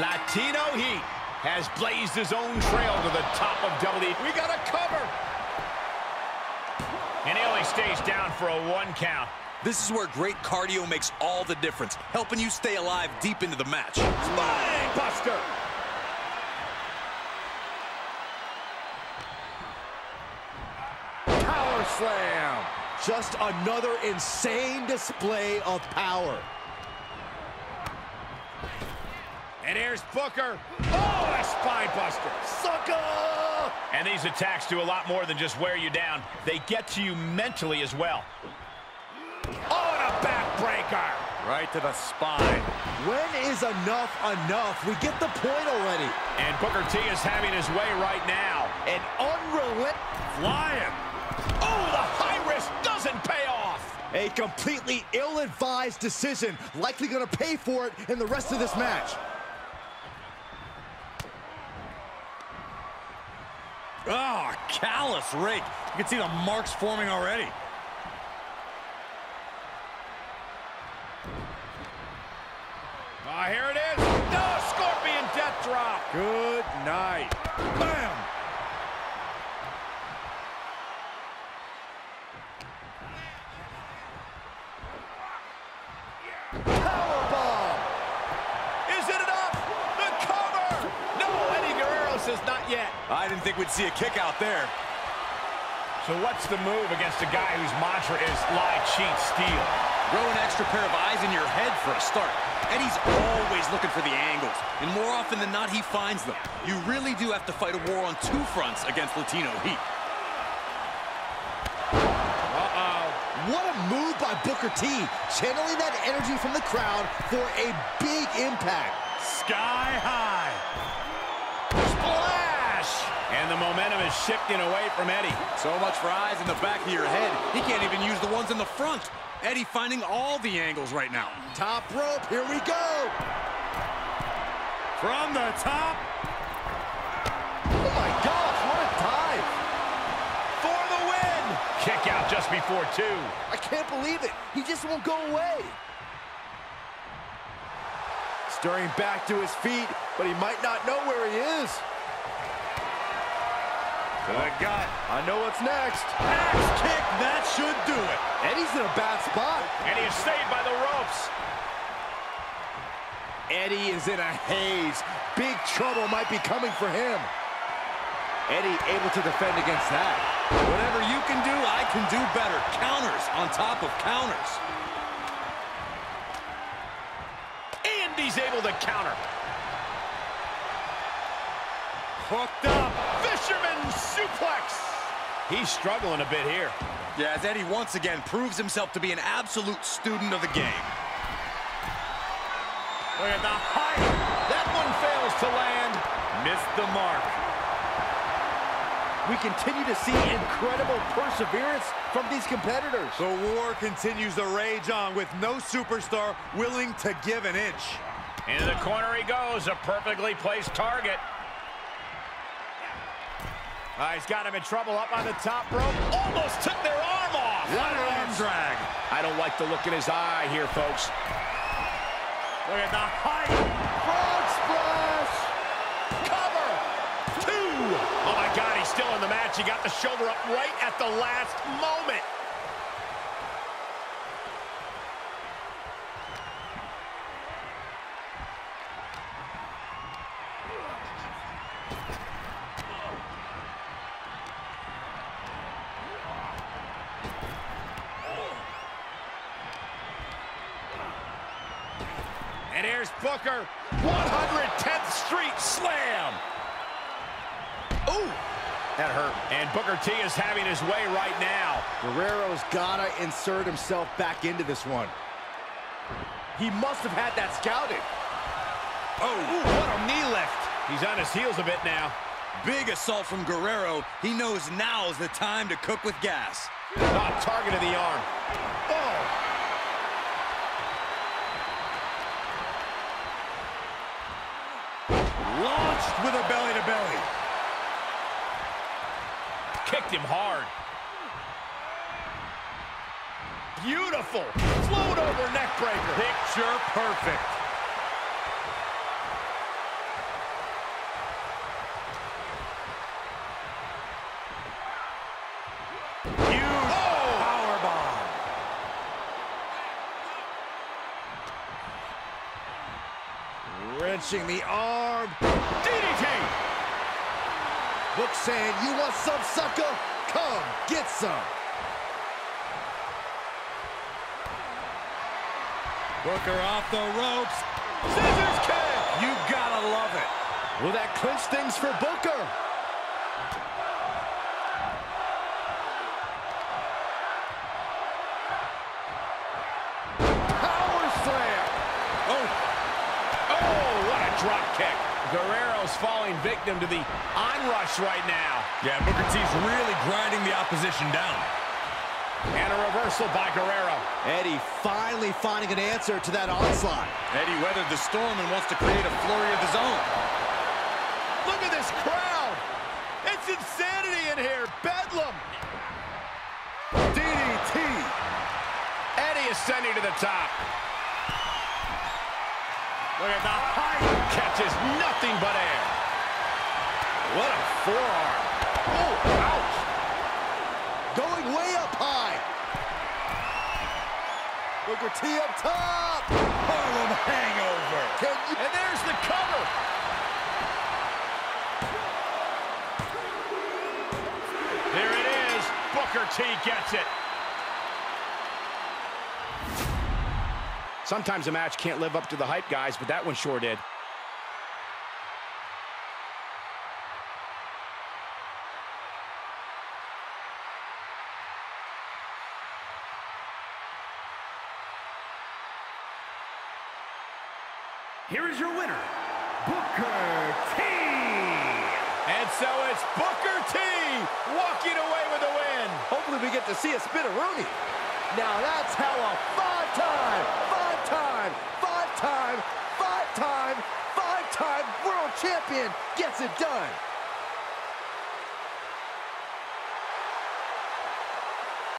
Latino Heat has blazed his own trail to the top of WWE. We got a cover. And he only stays down for a one count. This is where great cardio makes all the difference, helping you stay alive deep into the match. Spine Buster. Power slam. Just another insane display of power. And here's Booker. Oh, a spine buster. Sucker! And these attacks do a lot more than just wear you down. They get to you mentally as well. Oh, and a backbreaker. Right to the spine. When is enough enough? We get the point already. And Booker T is having his way right now. An unrelenting Flying. Oh, the high risk doesn't pay off. A completely ill-advised decision, likely going to pay for it in the rest of this match. Oh, callous rake. You can see the marks forming already. Oh, here it is. No, Scorpion death drop. Good night. Bam. Powerbomb. Is it enough? The cover. No, Eddie Guerrero says not yet. I didn't think we'd see a kick out there. So what's the move against a guy whose mantra is lie, cheat, steal? Grow an extra pair of eyes in your head for a start. Eddie's always looking for the angles, and more often than not, he finds them. You really do have to fight a war on two fronts against Latino Heat. Uh-oh. What a move by Booker T, channeling that energy from the crowd for a big impact. Sky high. Splash! And the momentum is shifting away from Eddie. So much for eyes in the back of your head. He can't even use the ones in the front. Eddie finding all the angles right now. Top rope, here we go. From the top. Oh my gosh, what a dive. For the win! Kick out just before two. I can't believe it. He just won't go away. Stirring back to his feet, but he might not know where he is. To the gut. I know what's next. Axe kick. That should do it. Eddie's in a bad spot. And he is saved by the ropes. Eddie is in a haze. Big trouble might be coming for him. Eddie able to defend against that. Whatever you can do, I can do better. Counters on top of counters. And he's able to counter. Hooked up. Fisherman suplex. He's struggling a bit here. Yeah, as Eddie once again proves himself to be an absolute student of the game. Look at the height. That one fails to land. Missed the mark. We continue to see incredible perseverance from these competitors. The war continues to rage on with no superstar willing to give an inch. Into the corner he goes. A perfectly placed target. Ah, he's got him in trouble up on the top rope. Almost took their arm off. What an arm drag. I don't like the look in his eye here, folks. Look at the height. Frog splash! Cover. Two. Oh, my God, he's still in the match. He got the shoulder up right at the last moment. And here's Booker. 110th Street Slam. Ooh. That hurt. And Booker T is having his way right now. Guerrero's gotta insert himself back into this one. He must have had that scouted. Oh, what a knee lift. He's on his heels a bit now. Big assault from Guerrero. He knows now is the time to cook with gas. Not of the arm. Oh. Launched with a belly-to-belly. -belly. Kicked him hard. Beautiful. Float over neck breaker. Picture perfect. Oh! wrenching the arm. DDT! Book saying, you want some, sucker? Come, get some. Booker off the ropes. Scissors kick! You gotta love it. Will that clinch things for Booker? Power slam! Oh! Oh, what a drop kick. Guerrero's falling victim to the onrush right now. Yeah, Booker T's really grinding the opposition down. And a reversal by Guerrero. Eddie finally finding an answer to that onslaught. Eddie weathered the storm and wants to create a flurry of his own. Look at this crowd. It's insanity in here. Bedlam. DDT! Eddie ascending to the top. Look at the height. Catches nothing but air. What a forearm. Oh, ouch. Going way up high. Booker T up top. Harlem Hangover. And there's the cover. Here it is. Booker T gets it. Sometimes a match can't live up to the hype, guys, but that one sure did. Here is your winner, Booker T. And so it's Booker T walking away with the win. Hopefully we get to see a Spinaroonie. Now that's how a five-time, five-time, five-time, five-time, five-time world champion gets it done.